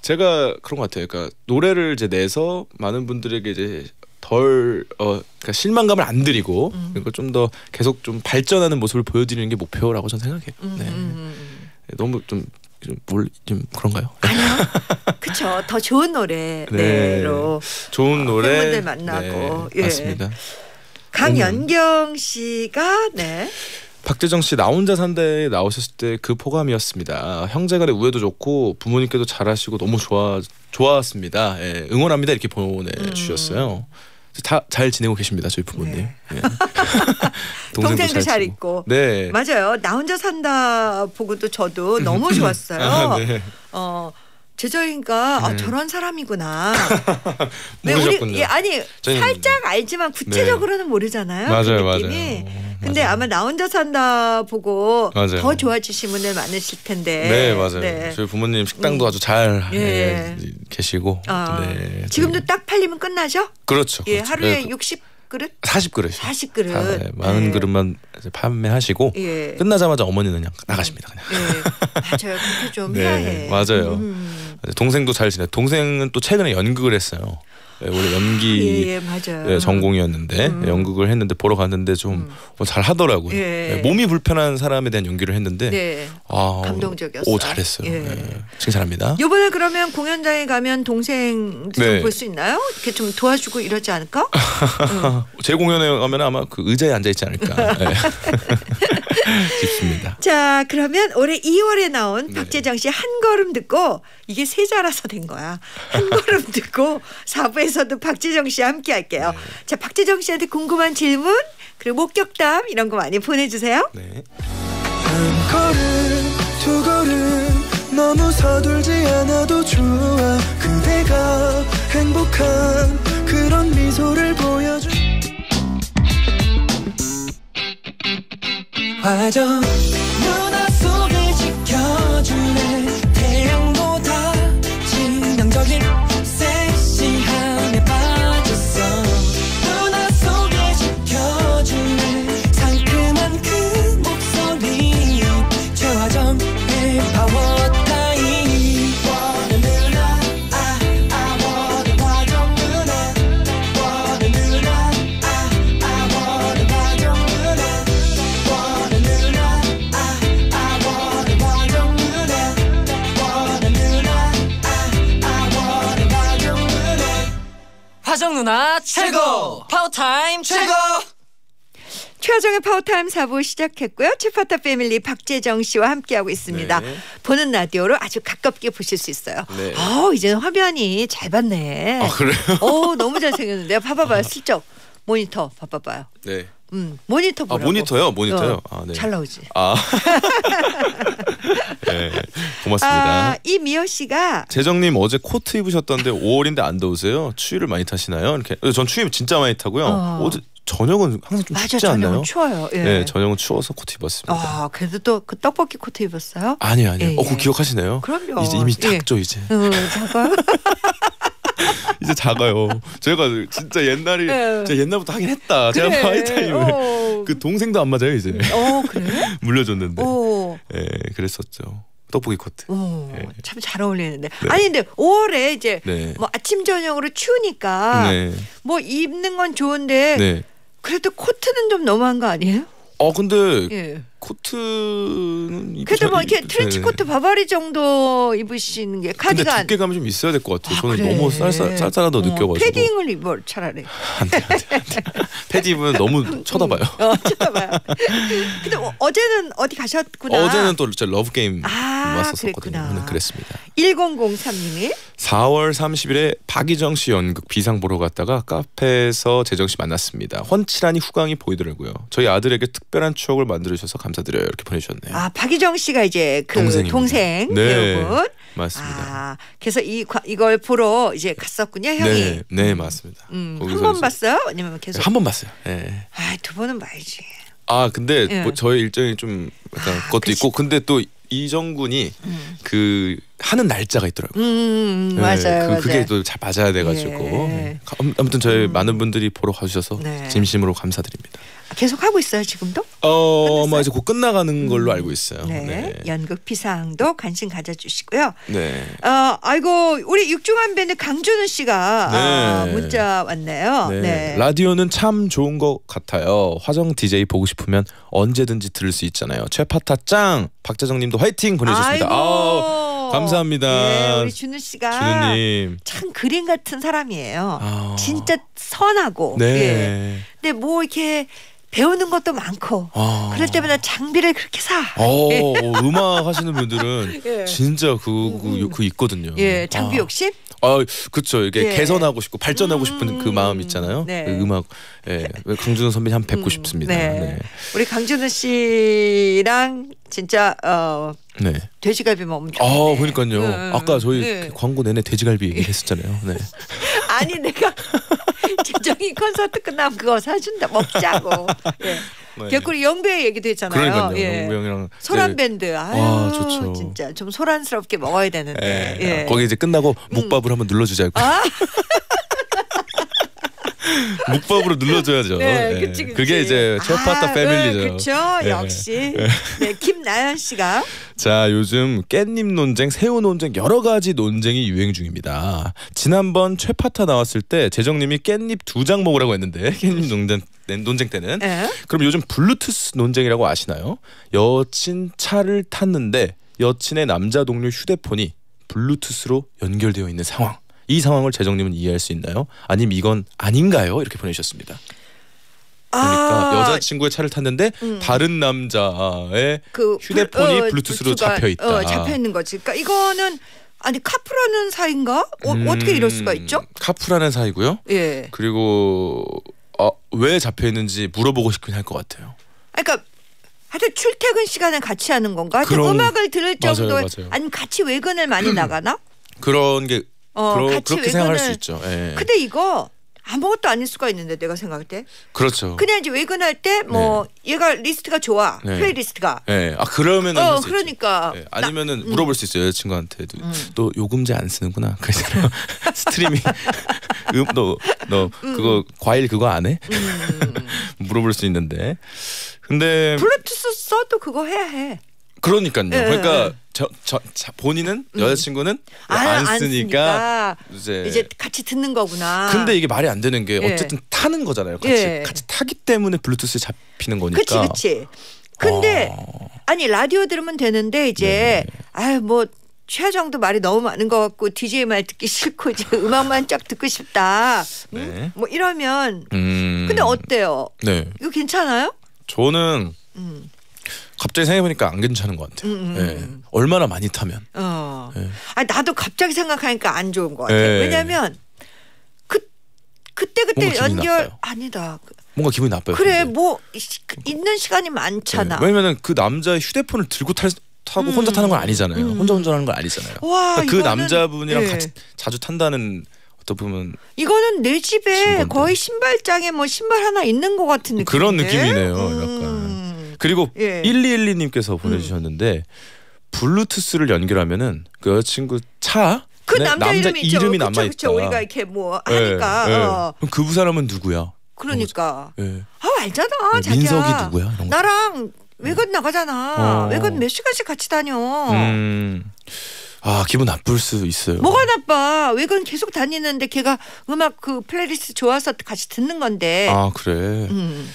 B: 제가 그런 것 같아요. 그러니까 노래를 이제 내서 많은 분들에게 이제 덜 어, 그러니까 실망감을 안 드리고
A: 음.
B: 그리고 좀더 계속 좀 발전하는 모습을 보여드리는 게 목표라고 저는 생각해요.
A: 음,
B: 네.
A: 음, 음.
B: 너무 좀 좀, 뭘, 좀 그런가요?
A: 아니요. 그쵸. 더 좋은 노래로
B: 좋은 노래
A: 아, 팬분들 만나고,
B: 네,
A: 예.
B: 맞습니다.
A: 강연경 씨가 네.
B: 박재정 씨 나 혼자 산다에 나오셨을 때 그 포감이었습니다. 형제간의 우애도 좋고 부모님께도 잘하시고 너무 좋아 좋았습니다. 예, 응원합니다 이렇게 보내주셨어요. 다잘 지내고 계십니다 저희 부모님.
A: 네.
B: 예.
A: 동생도 잘
B: 지내고.
A: 있고.
B: 네.
A: 맞아요. 나 혼자 산다 보고도 저도 너무 좋았어요.
B: 아, 네.
A: 어. 제저인가 아
B: 네.
A: 저런 사람이구나. 왜
B: 모르셨군요.
A: 우리 예, 아니 살짝 알지만 구체적으로는 모르잖아요.
B: 맞아요,
A: 그.
B: 맞아요.
A: 근데
B: 맞아요.
A: 아마 나 혼자 산다 보고
B: 맞아요.
A: 더 좋아지신 분들 많으실 텐데.
B: 네 맞아요.
A: 네.
B: 저희 부모님 식당도 아주 잘
A: 예.
B: 예, 계시고.
A: 아,
B: 네.
A: 지금도 딱 팔리면 끝나죠?
B: 그렇죠.
A: 예,
B: 그렇죠.
A: 하루에
B: 네,
A: 60 그릇,
B: 40그릇.
A: 40그릇.
B: 네, 많은
A: 네.
B: 그릇만 이제 판매하시고
A: 예.
B: 끝나자마자 어머니는 그냥 나가십니다. 그냥.
A: 예. 맞아요. 그렇게 좀
B: 네,
A: 해야 해.
B: 맞아요.
A: 음.
B: 동생도 잘 지내. 동생은 또 최근에 연극을 했어요. 네, 원래 연기
A: 예, 예.
B: 네, 전공이었는데
A: 음.
B: 연극을 했는데 보러 갔는데 좀잘 하더라고요.
A: 예.
B: 네, 몸이 불편한 사람에 대한 연기를 했는데
A: 네.
B: 아,
A: 감동적이었어요.
B: 오 잘했어요.
A: 예.
B: 네, 칭찬합니다.
A: 요번에 그러면 공연장에 가면 동생
B: 네.
A: 볼수 있나요? 이렇게 좀 도와주고 이러지 않을까?
B: 제 공연에 가면 아마 그 의자에 앉아 있지 않을까 네. 싶습니다.
A: 자, 그러면 올해 2월에 나온
B: 네.
A: 박재정 씨 한 걸음 듣고 이게 세자라서 된 거야. 한 걸음 듣고 4부에 서도 박재정 씨와 함께 할게요.
B: 네.
A: 자, 박재정 씨한테 궁금한 질문 그리고 목격담 이런 거 많이 보내 주세요.
B: 네.
C: 한 걸음 두 걸음 너무 서둘지 않아도 좋아 그대가 행복한 그런 미소를 보여줘 화정 누나 속을 파워타임 최고
A: 최화정의 파워타임 4부 시작했고요. 최파타 패밀리 박재정 씨와 함께하고 있습니다.
B: 네.
A: 보는 라디오로 아주 가깝게 보실 수 있어요.
B: 네.
A: 어, 이제는 화면이 잘 봤네.
B: 아 그래요?
A: 어, 너무 잘생겼는데요. 봐봐봐요. 슬쩍. 모니터 봐봐봐요.
B: 네.
A: 음, 모니터
B: 아
A: 보라고.
B: 모니터요, 모니터요.
A: 어,
B: 아 네.
A: 잘 나오지.
B: 아. 네. 고맙습니다.
A: 아, 이미여 씨가
B: 재정님 어제 코트 입으셨던데 5월인데 안 더우세요? 추위를 많이 타시나요? 이렇게 전 추위 진짜 많이 타고요.
A: 어.
B: 어. 제 저녁은 항상 좀
A: 맞아
B: 춥지 않나요?
A: 추워요. 예.
B: 네, 저녁은 추워서 코트 입었습니다.
A: 아, 그래도 또 그 떡볶이 코트 입었어요?
B: 아니요, 아니요.
A: 예,
B: 어, 그거
A: 예.
B: 기억하시네요?
A: 그럼요.
B: 이제 이미
A: 예.
B: 작죠, 이제.
A: 어, 작아요.
B: 이제 작아요. 제가 진짜 옛날이
A: 예.
B: 제가 옛날부터 하긴 했다. 제가
A: 그래.
B: 파워타임을
A: 어.
B: 그 동생도 안 맞아요, 이제.
A: 어, 그래?
B: 물려줬는데.
A: 오.
B: 예, 그랬었죠. 떡볶이 코트.
A: 오,
B: 예.
A: 참잘 어울리는데. 아니 근데 5월에 이제
B: 네.
A: 뭐 아침 저녁으로 추우니까
B: 네.
A: 뭐 입는 건 좋은데
B: 네.
A: 그래도 코트는 좀 너무한 거 아니에요?
B: 어 근데
A: 예.
B: 코트는
A: 그래도 뭐 이렇게
B: 입-
A: 트렌치
B: 네.
A: 코트 바바리 정도 입으시는 게
B: 근데
A: 카디건
B: 두께감이 좀 있어야 될 것 같아요.
A: 아,
B: 저는
A: 그래.
B: 너무 쌀쌀 쌀쌀하다
A: 어,
B: 느껴가지고.
A: 패딩을 입어 차라리.
B: 안돼 안돼. 패딩 입으면 너무 쳐다봐요.
A: 어, 쳐다봐요. 근데 어, 어제는 어디 가셨구나.
B: 어제는 또제 러브 게임
A: 아,
B: 왔었거든요.
A: 그랬구나.
B: 네, 그랬습니다.
A: 1003님이
B: 4월 30일에 박희정 씨 연극 비상 보러 갔다가 카페에서 재정 씨 만났습니다. 훤칠하니 후광이 보이더라고요. 저희 아들에게 특별한 추억을 만들어 주셔서 감사드려요. 이렇게 보내주셨네요.
A: 아 박희정 씨가 이제 그
B: 동생입니다.
A: 동생
B: 네.
A: 배우분.
B: 맞습니다.
A: 아 그래서 이 과- 이걸 보러 이제 갔었군요 형이.
B: 네, 네 맞습니다.
A: 음,
B: 거기서
A: 한번
B: 이제-
A: 봤어요? 아니면 계속?
B: 한 번 봤어요. 네.
A: 아두 번은 봐야지.
B: 아 근데
A: 예.
B: 뭐 저의 일정이 좀 약간
A: 아,
B: 그것도
A: 그치.
B: 있고 근데 또 이정군이 그 하는 날짜가 있더라고요.
A: 음
B: 네,
A: 맞아요.
B: 그. 그게 또 잘 맞아야 돼가지고
A: 예.
B: 네. 아무- 아무튼 저희 많은 분들이 보러 가주셔서
A: 네.
B: 진심으로 감사드립니다.
A: 계속 하고 있어요 지금도?
B: 어, 아마 이제 곧 끝나가는 걸로 알고 있어요.
A: 네.
B: 네.
A: 연극 피상도 관심 가져주시고요.
B: 네.
A: 어, 아이고 우리 육중한 밴드 강준우 씨가 아,
B: 네.
A: 문자 왔네요.
B: 네.
A: 네.
B: 라디오는 참 좋은 것 같아요. 화정 DJ 보고 싶으면 언제든지 들을 수 있잖아요. 최파타 짱 박재정님도 화이팅 보내주셨습니다.
A: 아이고.
B: 아우, 감사합니다.
A: 네, 우리 준우 씨가
B: 준우님.
A: 참 그림 같은 사람이에요.
B: 아.
A: 진짜 선하고.
B: 네.
A: 예. 근데 뭐 이렇게 배우는 것도 많고.
B: 아.
A: 그럴 때마다 장비를 그렇게 사.
B: 어, 음악 하시는 분들은
A: 예.
B: 진짜 그, 그, 그 있거든요.
A: 예, 장비
B: 아.
A: 욕심?
B: 아, 그렇죠. 이게
A: 예.
B: 개선하고 싶고 발전하고
A: 음,
B: 싶은 그 마음 있잖아요.
A: 네.
B: 그 음악, 예, 강준호 선배님 한 뵙고
A: 음,
B: 싶습니다.
A: 네.
B: 네.
A: 우리 강준우 씨랑 진짜 어
B: 네.
A: 돼지갈비 먹으면
B: 아,
A: 좋겠네.
B: 그러니까요.
A: 응,
B: 아까 저희
A: 네.
B: 그 광고 내내 돼지갈비 얘기했었잖아요. 네.
A: 아니 내가 재정이 콘서트 끝나면 그거 사준다 먹자고. 예.
B: 네.
A: 개꿀이 영배 얘기도 했잖아요.
B: 그러니까요.
A: 예.
B: 영구 형이랑
A: 소란 밴드. 아유,
B: 와, 좋죠.
A: 진짜 좀 소란스럽게 먹어야 되는데.
B: 예.
A: 예.
B: 거기 이제 끝나고 묵밥을 한번 눌러주자고.
A: 아.
B: 묵밥으로 눌러줘야죠.
A: 네,
B: 예.
A: 그치, 그치.
B: 그게 이제 최파타
A: 아,
B: 패밀리죠.
A: 네, 그렇죠.
B: 예.
A: 역시. 네, 김나연 씨가
B: 자, 요즘 깻잎 논쟁, 새우 논쟁 여러 가지 논쟁이 유행 중입니다. 지난번 최파타 나왔을 때 재정님이 깻잎 두 장 먹으라고 했는데 깻잎 논쟁 논쟁 때는
A: 예.
B: 그럼 요즘 블루투스 논쟁이라고 아시나요? 여친 차를 탔는데 여친의 남자 동료 휴대폰이 블루투스로 연결되어 있는 상황. 이 상황을 재정님은 이해할 수 있나요? 아니면 이건 아닌가요? 이렇게 보내주셨습니다. 그러니까
A: 아,
B: 여자친구의 차를 탔는데
A: 음.
B: 다른 남자의
A: 그
B: 휴대폰이
A: 블-
B: 블루투스로 잡혀 있다.
A: 어, 잡혀 있는 거지. 그러니까 이거는 아니 카프라는 사이인가? 어,
B: 음,
A: 어떻게 이럴 수가 있죠?
B: 카풀하는 사이고요.
A: 예.
B: 그리고 어, 왜 잡혀 있는지 물어보고 싶긴 할 것 같아요.
A: 그러니까 하여튼 출퇴근 시간에 같이 하는 건가?
B: 그런-
A: 음악을 들을
B: 맞아요, 맞아요.
A: 아니면 같이 외근을 많이 나가나?
B: 그런 게
A: 어,
B: 그러, 그렇게 생각할 수 있죠. 예.
A: 근데 이거 아무것도 아닐 수가 있는데 내가 생각할 때
B: 그렇죠.
A: 그냥 이제 외근할 때 뭐 얘가 리스트가 좋아
B: 네.
A: 플레이리스트가
B: 예. 아 그러면은
A: 어. 그러니까
B: 예, 아니면은 물어볼 수 있어요 여자친구한테도
A: 음.
B: 또 요금제 안 쓰는구나 그러잖아요 스트리밍 음너너 그거 과일 그거 안 해? 물어볼 수 있는데 근데
A: 블루투스 써도 그거 해야 해.
B: 그러니까요
A: 예,
B: 그러니까
A: 예.
B: 저, 저, 자, 본인은 여자친구는
A: 아,
B: 안 쓰니까
A: 쓰니까
B: 이제
A: 이제 같이 듣는 거구나.
B: 근데 이게 말이 안 되는 게
A: 예.
B: 어쨌든 타는 거잖아요 같이
A: 예.
B: 같이 타기 때문에 블루투스에 잡히는 거니까
A: 그치 그치. 근데
B: 어.
A: 아니 라디오 들으면 되는데 이제
B: 네.
A: 아유 뭐 최하정도 말이 너무 많은 것 같고 DJ 말 듣기 싫고 이제 음악만 쫙 듣고 싶다. 음?
B: 네.
A: 뭐 이러면
B: 음.
A: 근데 어때요?
B: 네.
A: 이거 괜찮아요?
B: 저는
A: 음.
B: 갑자기 생각해보니까 안 괜찮은 것 같아요.
A: 음, 음,
B: 네.
A: 음.
B: 얼마나 많이 타면.
A: 어.
B: 네.
A: 아 나도 갑자기 생각하니까 안 좋은 것 같아요.
B: 네.
A: 왜냐면 그 그때 그때 연결
B: 나빠요.
A: 아니다.
B: 뭔가 기분이 나빠요.
A: 그래
B: 근데.
A: 뭐 이- 그 있는 시간이
B: 네.
A: 많잖아.
B: 왜냐면은 그 남자의 휴대폰을 들고 탈, 타고 혼자 타는 건 아니잖아요.
A: 음.
B: 혼자 운전하는 건 아니잖아요.
A: 와
B: 그러니까 그
A: 이거는-
B: 남자분이랑
A: 네.
B: 같이 자주 탄다는 어떤 보면
A: 이거는 내 집에
B: 신건데.
A: 거의 신발장에 뭐 신발 하나 있는 것 같은 느낌.
B: 그런 느낌이네요, 약간. 그리고
A: 예.
B: 1212님께서 보내주셨는데 블루투스를 연결하면은 그 여자친구
A: 차그
B: 네,
A: 남자, 이름이 있죠.
B: 이름이
A: 그쵸,
B: 남아 있다.
A: 우리가 이렇게 뭐 하니까. 어.
B: 그럼 그 사람은 누구야?
A: 그러니까.
B: 예.
A: 아 알잖아
B: 네,
A: 자기야.
B: 민석이 누구야?
A: 나랑 외근 나가잖아.
B: 어.
A: 외근 몇 시간씩 같이 다녀.
B: 음. 아 기분 나쁠 수 있어요.
A: 뭐가 나빠? 외근 계속 다니는데 걔가 음악 그 플레이리스트 좋아서 같이 듣는 건데.
B: 아 그래.
A: 음,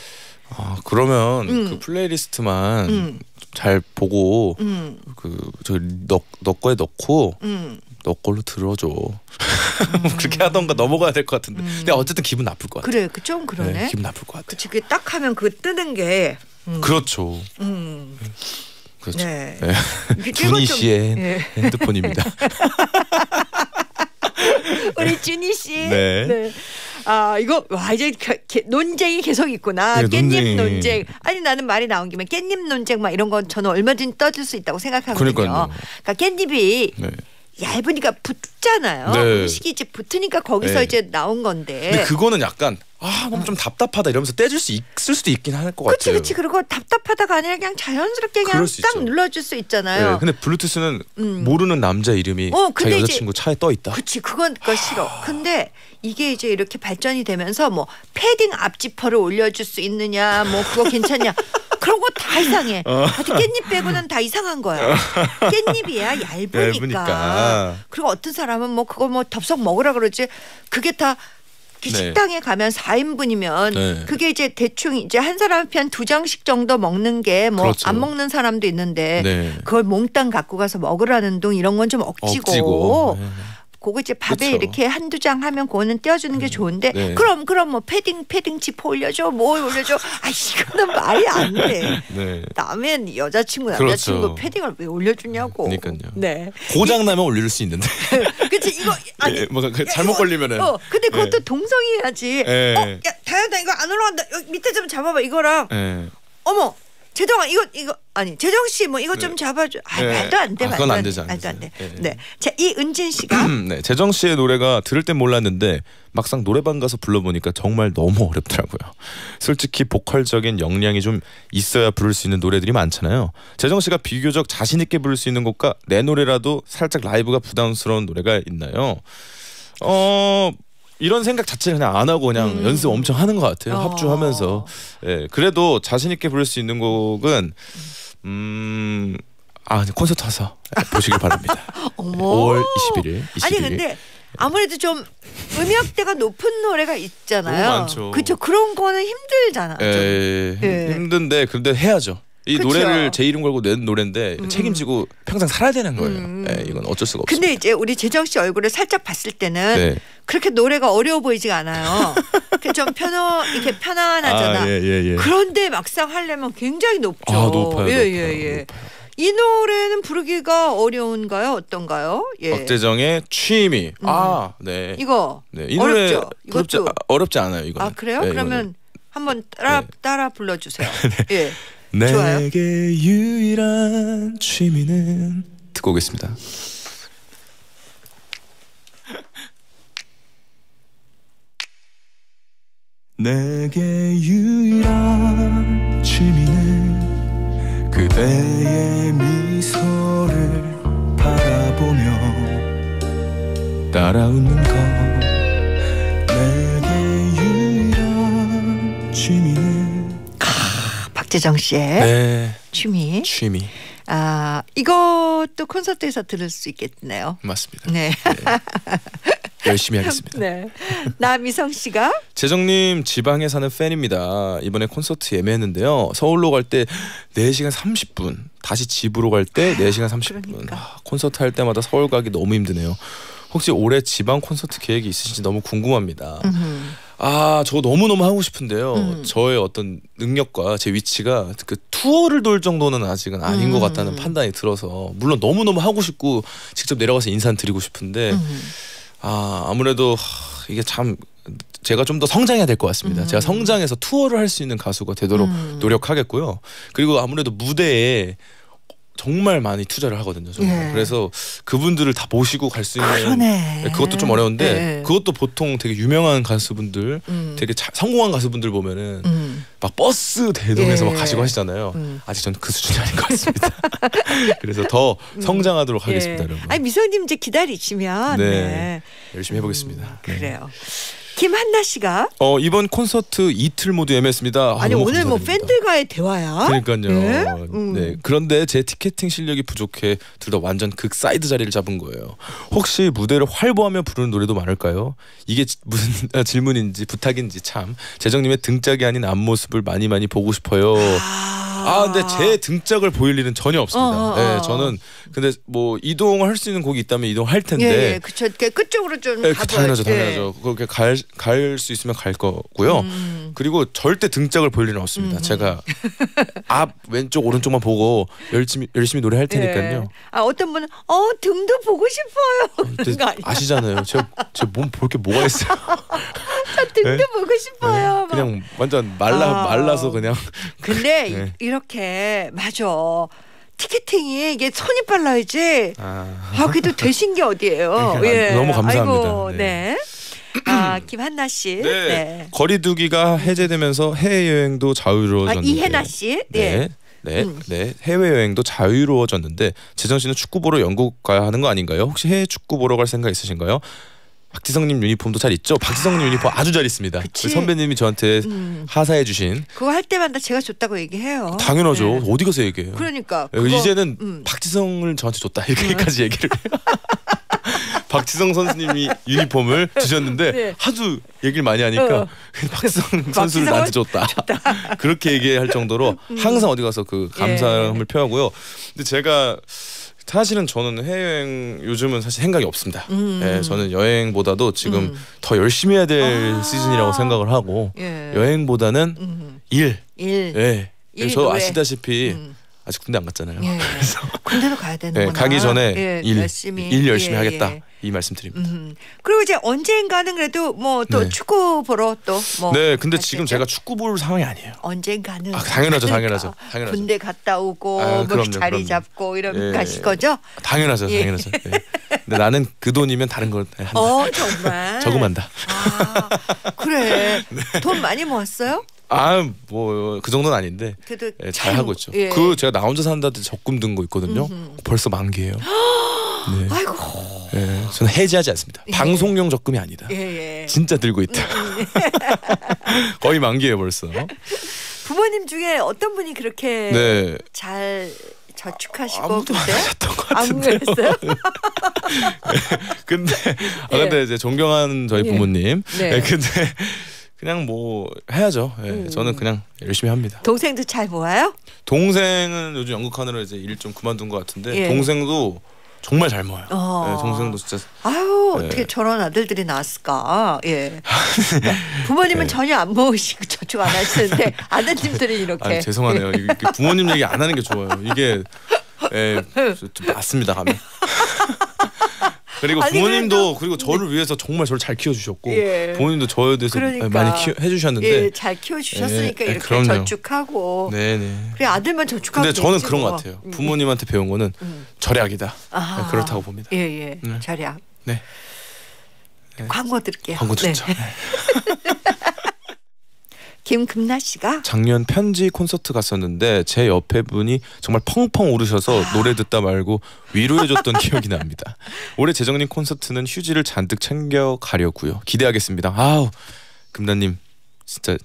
B: 아 그러면
A: 음.
B: 그 플레이리스트만
A: 음.
B: 잘 보고
A: 음,
B: 그저너 거에 넣고
A: 음.
B: 너 걸로 들어줘. 그렇게 하던가 넘어가야 될 것 같은데.
A: 음.
B: 근데 어쨌든 기분 나쁠 것 같아.
A: 그래, 그 좀 그러네.
B: 네, 기분 나쁠 것 같아.
A: 그치, 그딱 하면 그 뜨는 게. 음,
B: 그렇죠.
A: 음,
B: 그렇죠.
A: 네.
B: 네. 준희
A: 좀-
B: 씨의
A: 예.
B: 핸드폰입니다.
A: 우리 준희 씨.
B: 네.
A: 아 이거 와 이제 겨- 개- 논쟁이 계속 있구나.
B: 네,
A: 깻잎
B: 논쟁이.
A: 논쟁. 아니 나는 말이 나온 김에 깻잎 논쟁 막 이런 건 저는 얼마든지 떠줄 수 있다고 생각하거든요.
B: 그러니까요.
A: 그러니까 깻잎이
B: 네.
A: 얇으니까 붙잖아요.
B: 네.
A: 음식이 이제 붙으니까 거기서
B: 네.
A: 이제 나온 건데.
B: 근데 그거는 약간 아 너무 좀 답답하다 이러면서 떼줄 수 있을 수도 있긴 할 것 같아요.
A: 그치 그리고 답답하다가 아니라 그냥 자연스럽게 그냥 딱. 눌러줄 수
B: 네,
A: 있잖아요.
B: 근데 블루투스는
A: 음.
B: 모르는 남자 이름이
A: 어,
B: 자기 여자친구 차에 떠 있다.
A: 그치 그건 그 싫어. 근데 이게 이제 이렇게 발전이 되면서 뭐 패딩 앞지퍼를 올려줄 수 있느냐 뭐 그거 괜찮냐 그런 거 다 이상해.
B: 어.
A: 깻잎 빼고는 다 이상한 거야. 깻잎이야 얇으니까.
B: 얇으니까.
A: 그리고 어떤 사람은 뭐 그거 뭐 덥석 먹으라 그러지 그게 다 그
B: 네.
A: 식당에 가면 4인분이면
B: 네.
A: 그게 이제 대충 이제 한 사람 편두 장씩 정도 먹는 게 뭐안
B: 그렇죠.
A: 먹는 사람도 있는데
B: 네.
A: 그걸 몽땅 갖고 가서 먹으라는 둥 이런 건 좀 억지고,
B: 억지고. 네.
A: 그거 이제 밥에
B: 그쵸.
A: 이렇게 한두 장 하면 그거는 떼어주는 게 좋은데
B: 네.
A: 그럼 그럼 뭐 패딩 패딩 지퍼 올려줘 뭐 올려줘 아 이거는 말이 안 돼.
B: 네.
A: 남의 여자친구
B: 그렇죠.
A: 남자친구 패딩을 왜 올려주냐고.
B: 그러니까요.
A: 네.
B: 고장 나면 올릴 수 있는데.
A: 그치 이거 아니
B: 예, 그 잘못
A: 이거-
B: 걸리면은.
A: 어 근데 그것도
B: 예.
A: 동성이야지.
B: 예.
A: 어, 야 다현아 이거 안 올라간다. 여기 밑에 좀 잡아봐 이거랑.
B: 예.
A: 어머 재정아 이거 이거 아니 재정 씨 뭐 이거 좀
B: 네.
A: 잡아줘. 아
B: 네.
A: 말도 안 돼.
B: 아, 그건 안안
A: 말도 안. 돼.
B: 예.
A: 네. 자 이은진 씨가
B: 네, 재정 씨의 노래가 들을 땐 몰랐는데 막상 노래방 가서 불러보니까 정말 너무 어렵더라고요. 솔직히 보컬적인 역량이 좀 있어야 부를 수 있는 노래들이 많잖아요. 재정 씨가 비교적 자신 있게 부를 수 있는 곡과 내 노래라도 살짝 라이브가 부담스러운 노래가 있나요? 어 이런 생각 자체를 그냥 안 하고 그냥
A: 음.
B: 연습 엄청 하는 것 같아요.
A: 어.
B: 합주하면서. 예, 그래도 자신 있게 부를 수 있는 곡은 음. 아 콘서트 와서 보시길 바랍니다.
A: 어머.
B: 5월 21일, 21일.
A: 아니 근데 아무래도 좀 음역대가 높은 노래가 있잖아요.
B: 너무 많죠.
A: 그렇죠. 그런 거는 힘들잖아. 좀.
B: 에,
A: 예.
B: 힘든데 근데 해야죠. 이
A: 그쵸.
B: 노래를 제 이름 걸고 낸 노래인데
A: 음.
B: 책임지고 평생 살아야 되는 거예요.
A: 음.
B: 예, 이건 어쩔 수가 없어요.
A: 근데 이제 우리 재정 씨 얼굴을 살짝 봤을 때는
B: 네.
A: 그렇게 노래가 어려워 보이지가 않아요. 그좀 편어 이렇게 편안하잖아.
B: 아, 예, 예, 예.
A: 그런데 막상 하려면 굉장히 높죠.
B: 아, 높아요.
A: 예,
B: 높아요,
A: 예, 예.
B: 높아요.
A: 이 노래는 부르기가 어려운가요? 어떤가요? 예.
B: 박재정의 취미.
A: 음.
B: 아, 네.
A: 이거
B: 네. 이 노래
A: 어렵죠?
B: 어렵지,
A: 이것도.
B: 아, 어렵지 않아요, 이거.
A: 아 그래요? 그러면 한번 따라
B: 네.
A: 따라 불러 주세요. 예.
B: 내게
A: 좋아요.
B: 유일한 취미는 듣고 오겠습니다. 내게 유일한 취미는 그대의 미소를 바라보며 따라 웃는 것 내게 유일한 취미는
A: 박재정 씨의
B: 네
A: 취미.
B: 취미
A: 아 이것도 콘서트에서 들을 수 있겠네요.
B: 맞습니다.
A: 네.
B: 열심히 하겠습니다.
A: 네. 남희성 씨가
B: 재정님 지방에 사는 팬입니다. 이번에 콘서트 예매했는데요. 서울로 갈 때 4시간 30분, 다시 집으로 갈 때 4시간 30분.
A: 그러니까.
B: 아, 콘서트 할 때마다 서울 가기 너무 힘드네요. 혹시 올해 지방 콘서트 계획이 있으신지 너무 궁금합니다.
A: 음.
B: 아, 저 너무 너무 하고 싶은데요.
A: 음.
B: 저의 어떤 능력과 제 위치가 그 투어를 돌 정도는 아직은 아닌 것
A: 음.
B: 같다는 판단이 들어서 물론 너무 너무 하고 싶고 직접 내려가서 인사 드리고 싶은데
A: 음.
B: 아 아무래도 하, 이게 참 제가 좀 더 성장해야 될 것 같습니다.
A: 음.
B: 제가 성장해서 투어를 할 수 있는 가수가 되도록
A: 음.
B: 노력하겠고요. 그리고 아무래도 무대에 정말 많이 투자를 하거든요. 정말.
A: 예.
B: 그래서 그분들을 다 모시고 갈 수 있는
A: 그러네.
B: 네, 그것도 좀 어려운데
A: 네.
B: 그것도 보통 되게 유명한 가수분들
A: 음.
B: 되게 자- 성공한 가수분들 보면은
A: 음.
B: 막 버스 대동해서
A: 예.
B: 막 가시고 하시잖아요.
A: 음.
B: 아직 전그 수준이 아닌 것 같습니다. 그래서 더 성장하도록 하겠습니다,
A: 예.
B: 여러분.
A: 아니 미성님 이제 기다리시면
B: 네.
A: 네.
B: 열심히 해보겠습니다.
A: 음,
B: 네.
A: 그래요. 김한나 씨가
B: 어 이번 콘서트 이틀 모두 예매했습니다. 아,
A: 아니 오늘 뭐
B: 감사드립니다.
A: 팬들과의 대화야?
B: 그러니까요.
A: 네? 음.
B: 네. 그런데 제 티켓팅 실력이 부족해 둘 다 완전 극 사이드 자리를 잡은 거예요. 혹시 무대를 활보하며 부르는 노래도 많을까요? 이게 지- 무슨 아, 질문인지 부탁인지 참 재정님의 등짝이 아닌 앞모습을 많이 많이 보고 싶어요.
A: 아,
B: 아 근데 제 등짝을 보일 일은 전혀 없습니다.
A: 어, 어, 어.
B: 네, 저는 근데 뭐 이동을 할 수 있는 곡이 있다면 이동할 텐데.
A: 예, 예, 그쵸. 끝쪽으로 좀
B: 네, 그
A: 가봐야지.
B: 당연하죠, 당연하죠. 그렇게 갈수 있으면 갈 거고요.
A: 음.
B: 그리고 절대 등짝을 볼 일은 없습니다.
A: 음.
B: 제가 앞 왼쪽 오른쪽만 보고 열심히 열심히 노래할 테니까요.
A: 예. 아 어떤 분은 어 등도 보고 싶어요. 아니야.
B: 아시잖아요. 제제몸 볼 게 뭐가 있어요.
A: 저 등도
B: 네?
A: 보고 싶어요. 막.
B: 그냥 완전 말라
A: 아.
B: 말라서 그냥
A: 근데 이-
B: 네.
A: 이렇게 맞아. 티켓팅이 이게 손이 빨라야지.
B: 아,
A: 아, 그래도 되신 게 어디예요?
B: 네, 너무 감사합니다.
A: 아이고,
B: 네.
A: 네. 아, 김한나 씨.
B: 네. 거리두기가 해제되면서 해외 여행도
A: 아,
B: 자유로워졌는데
A: 이혜나 씨. 네.
B: 네. 네,
A: 음.
B: 네, 해외 여행도 자유로워졌는데 재정 씨는 축구 보러 영국 가야 하는 거 아닌가요? 혹시 해외 축구 보러 갈 생각 있으신가요? 박지성님 유니폼도 잘 있죠? 박지성님 유니폼 아주 잘 있습니다.
A: 그치.
B: 선배님이 저한테
A: 음.
B: 하사해 주신
A: 그거 할 때마다 제가 줬다고 얘기해요.
B: 당연하죠.
A: 네.
B: 어디 가서 얘기해요?
A: 그러니까
B: 예,
A: 그거-
B: 이제는
A: 음.
B: 박지성을 저한테 줬다 이렇게까지 얘기를 해요. 박지성 선수님이 유니폼을 주셨는데
A: 네.
B: 하도 얘기를 많이 하니까
A: 어.
B: 박지성 선수를 나한테 줬다. 그렇게 얘기할 정도로 항상 어디 가서 그 감사함을
A: 음. 예.
B: 표하고요. 근데 제가 사실은 저는 해외여행 요즘은 사실 생각이 없습니다.
A: 음.
B: 예, 저는 여행보다도 지금
A: 음.
B: 더 열심히 해야 될
A: 아.
B: 시즌이라고 생각을 하고
A: 예.
B: 여행보다는
A: 음.
B: 일.
A: 일.
B: 예. 일저
A: 외.
B: 아시다시피
A: 음.
B: 아직 군대 안 갔잖아요.
A: 예. 군대도 가야 되는구나.
B: 예, 가기 전에
A: 예,
B: 일,
A: 열심히
B: 일 열심히
A: 예,
B: 하겠다
A: 예.
B: 이 말씀드립니다.
A: 음. 그리고 이제 언젠가는 그래도 뭐또
B: 네.
A: 축구 보러 또 뭐
B: 네, 근데 지금 제가 축구 볼 상황이 아니에요.
A: 언젠가는
B: 아, 당연하죠, 당연하죠, 당연하죠.
A: 군대 갔다 오고
B: 아,
A: 뭐
B: 그럼요,
A: 자리
B: 그럼요.
A: 잡고 이런
B: 예.
A: 가실 거죠?
B: 당연하죠,
A: 예.
B: 당연하죠. 예. 근데 나는 그 돈이면 다른 걸 한다.
A: 어 정말
B: 저금한다.
A: 아, 그래 돈 많이 모았어요?
B: 아, 뭐 그 정도는 아닌데 예, 잘 하고 있죠.
A: 예.
B: 그 제가 나 혼자 산다 때 적금 든 거 있거든요.
A: 음흠.
B: 벌써 만기예요. 네.
A: 아이고
B: 예, 저는 해지하지 않습니다.
A: 예.
B: 방송용 적금이 아니다.
A: 예예.
B: 진짜 들고 있다. 거의 만기예요 벌써.
A: 부모님 중에 어떤 분이 그렇게
B: 네.
A: 잘 저축하시고
B: 아무도 안 하셨던
A: 것안
B: 같은데요.
A: 그랬어요?
B: 근데 아
A: 예.
B: 근데 이제 존경하는 저희
A: 예.
B: 부모님.
A: 네.
B: 예, 근데 그냥 뭐 해야죠. 예,
A: 음.
B: 저는 그냥 열심히 합니다.
A: 동생도 잘 모아요?
B: 동생은 요즘 연극하느라 이제 일 좀 그만둔 것 같은데
A: 예.
B: 동생도 정말 잘 모아요.
A: 어.
B: 예, 동생도 진짜
A: 아유
B: 네.
A: 어떻게 저런 아들들이 나왔을까? 예. 부모님은
B: 네.
A: 전혀 안 모으시고 저축 안 하시는데 아드님들은 이렇게.
B: 아 죄송하네요. 이게 부모님 얘기 안 하는 게 좋아요. 이게 예, 좀 맞습니다 가면. 그리고
A: 아니,
B: 부모님도
A: 그래도-
B: 그리고 저를 위해서 정말 저를 잘 키워주셨고
A: 예.
B: 부모님도 저에 대해서
A: 그러니까.
B: 많이 키워, 해주셨는데
A: 예, 잘 키워주셨으니까
B: 예, 예,
A: 이렇게
B: 그럼요.
A: 저축하고.
B: 네네.
A: 그래 아들만 저축하고.
B: 근데 저는 그런
A: 뭐.
B: 것 같아요.
A: 음.
B: 부모님한테 배운 거는
A: 음.
B: 절약이다.
A: 아하.
B: 네, 그렇다고 봅니다.
A: 예, 예.
B: 네.
A: 절약.
B: 네. 네.
A: 광고 드릴게요.
B: 광고
A: 네.
B: 듣죠.
A: 김금나 씨가
B: 작년 편지 콘서트 갔었는데 제 옆에 분이 정말 펑펑 울으셔서 노래 듣다 말고 위로해줬던 기억이 납니다. 올해 재정님 콘서트는 휴지를 잔뜩 챙겨 가려고요. 기대하겠습니다. 아우 금나님 진짜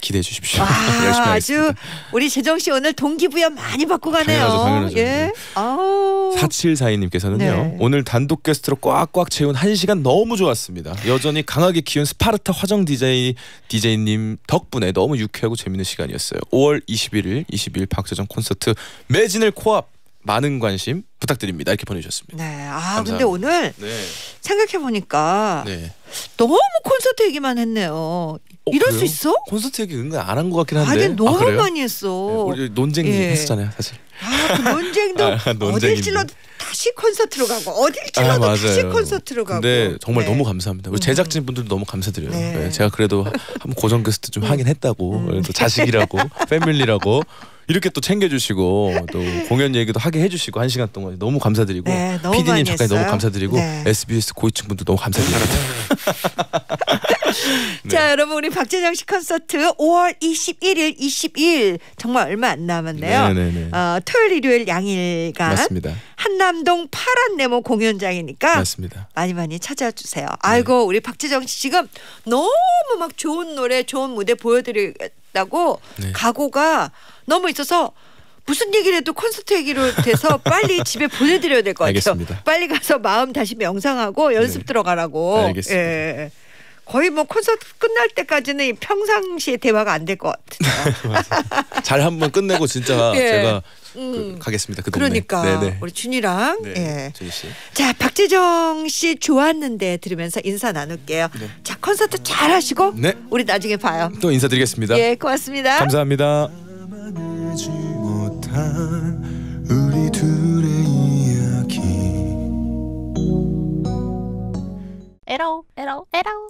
B: 기대해 주십시오.
A: 와,
B: 열심히
A: 아주. 우리 재정 씨 오늘 동기부여 많이 받고 가네요.
B: 당연하죠, 당연하죠.
A: 예.
B: 네.
A: 아우.
B: 4742님께서는요.
A: 네.
B: 오늘 단독 게스트로 꽉꽉 채운 한 시간 너무 좋았습니다. 여전히 강하게 키운 스파르타 화정 DJ DJ님 덕분에 너무 유쾌하고 재밌는 시간이었어요. 5월 21일, 22일 박재정 콘서트 매진을 코앞 많은 관심 부탁드립니다. 이렇게 보내주셨습니다.
A: 네. 아,
B: 감사합니다.
A: 근데 오늘
B: 네.
A: 생각해 보니까
B: 네.
A: 너무 콘서트 얘기만 했네요. 이럴 수
B: 그래요?
A: 있어?
B: 콘서트 얘기 은근 안 한 것 같긴 한데.
A: 하긴 너무
B: 그래요?
A: 많이 했어.
B: 네, 논쟁
A: 예.
B: 했었잖아요, 사실.
A: 아, 그 논쟁도
B: 아,
A: 어딜. 찔러도 다시 콘서트로 가고 어딜 찔러도 다시 콘서트로 가고.
B: 근데 정말
A: 네.
B: 너무 감사합니다. 우리 제작진 분들도 너무 감사드려요.
A: 네.
B: 네, 제가 그래도 한 고정 게스트 좀 하긴 했다고. 그래도 자식이라고, 패밀리라고 이렇게 또 챙겨주시고 또 공연 얘기도 하게 해주시고 한 시간 동안 너무 감사드리고
A: 네, 너무
B: PD님 작가님 너무. 감사드리고
A: 네.
B: SBS 고위층 분들 너무 감사드립니다. 네.
A: 자, 여러분 우리 박재정 씨 콘서트 5월 21일, 22일 정말 얼마 안 남았네요.
B: 네네네.
A: 어, 토요일, 일요일 양일간
B: 맞습니다.
A: 한남동 파란 네모 공연장이니까
B: 맞습니다.
A: 많이 많이 찾아주세요.
B: 네.
A: 아이고 우리 박재정 씨 지금 너무 막 좋은 노래, 좋은 무대 보여드리겠다고
B: 네.
A: 각오가 너무 있어서 무슨 얘기를 해도 콘서트 얘기로 돼서 빨리 집에 보내드려야 될 것 같아요.
B: 알겠습니다.
A: 빨리 가서 마음 다시 명상하고 연습
B: 네.
A: 들어가라고.
B: 알겠습니다.
A: 예. 거의 뭐 콘서트 끝날 때까지는 평상시에 대화가 안 될 것 같아요.
B: 잘 한번 끝내고 진짜
A: 예.
B: 제가 그
A: 음.
B: 가겠습니다. 그.
A: 그러니까
B: 네네.
A: 우리 준이랑
B: 네,
A: 예.
B: 준희 씨.
A: 자 박재정 씨 좋았는데 들으면서 인사 나눌게요.
B: 네.
A: 자 콘서트 잘 하시고
B: 네.
A: 우리 나중에 봐요.
B: 또 인사드리겠습니다.
A: 예 고맙습니다.
B: 감사합니다.
D: 담아내지 못한 우리 둘의 이야기.
E: 에러 에러 에러